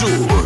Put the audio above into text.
Sul.